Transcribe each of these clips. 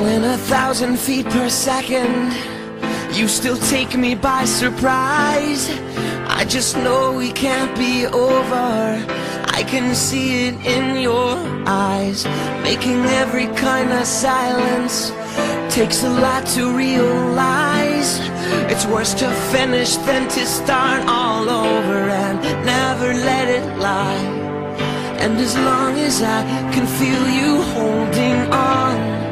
in a thousand feet per second You still take me by surprise. I just know we can't be over. I can see it in your eyes. Making every kind of silence Takes a lot to realize. It's worse to finish than to start all over And never let it lie. And as long as I can feel you holding on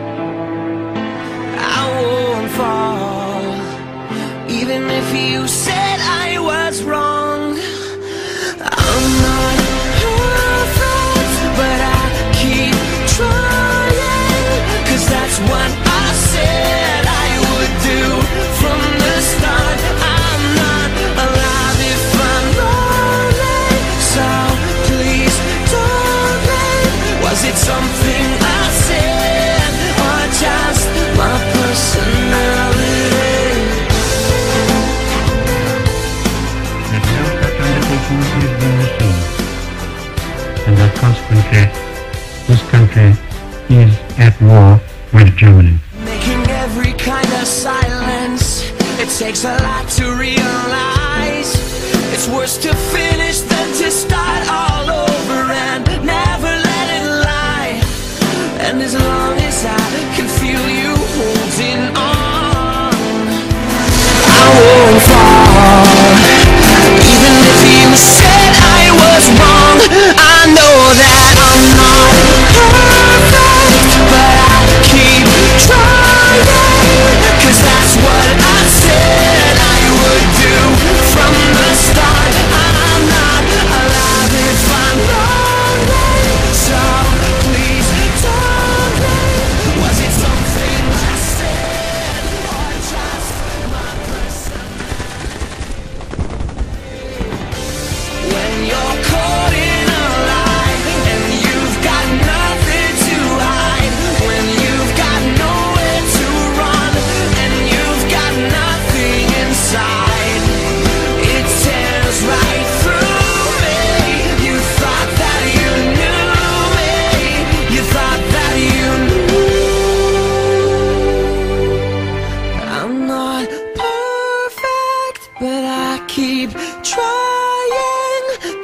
if you say that this country is at war with Germany. Making every kind of silence, it takes a lot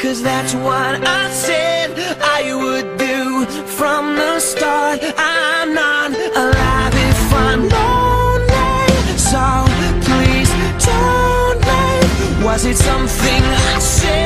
Cause that's what I said I would do from the start I'm not alive if I'm lonely So please don't leave Was it something I said?